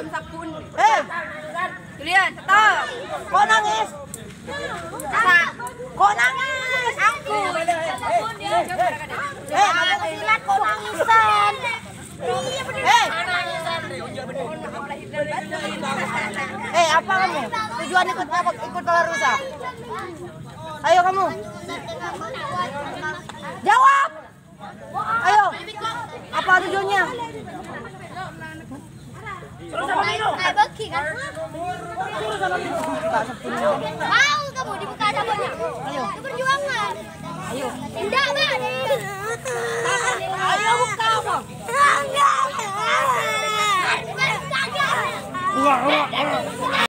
jam sabun. Eh, Julian, stop. kok nangis? Kak, Kok nangis? aku. Eh, kamu silat kok nangisan? Eh, eh apa kamu? Tujuan ikut apa? Ikut rusak? Ayo kamu. kaki kan? Mau kamu dibuka cabangnya? Ayo. Itu perjuangan. Ayo. Tidak, Bang. Ayo buka, Bang. Enggak. Enggak. Enggak.